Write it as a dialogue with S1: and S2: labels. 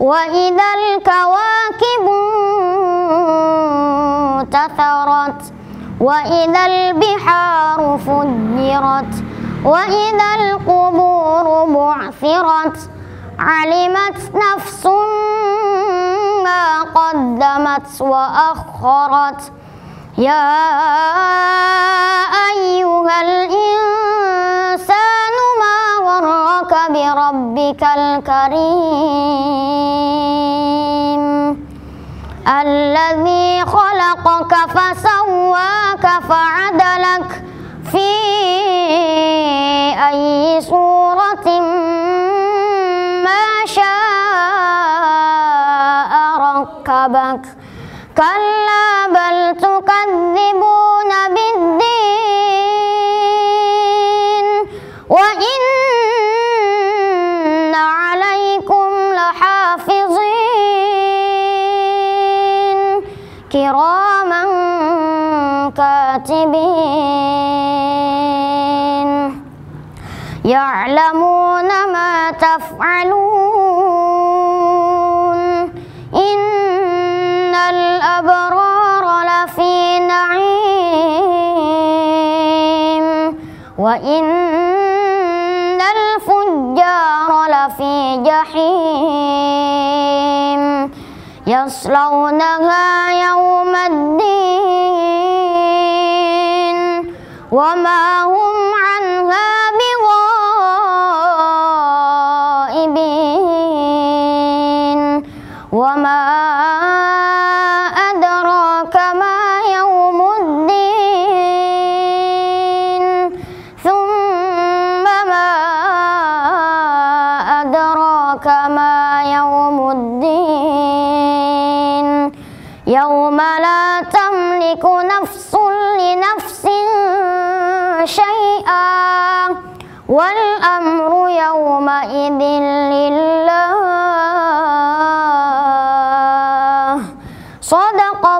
S1: وإذا الكواكب انتثرت وإذا البحار فجرت وإذا القبور بعثرت علمت نفس ما قدمت وأخرت. يا بربك الكريم. الذي خلقك فسواك فعدلك في أي صورة ما شاء ركبك. كلا بل تكذبون بالدين كراما كاتبين يعلمون ما تفعلون إن الأبرار لفي نعيم وإن الفجار لفي جحيم يصلونها يوم الدين وما هم عنها بغائبين وما أدراك ما يوم الدين ثم ما أدراك ما يوم لا تملك نفس لنفس شيئا والأمر يومئذ لله. صدق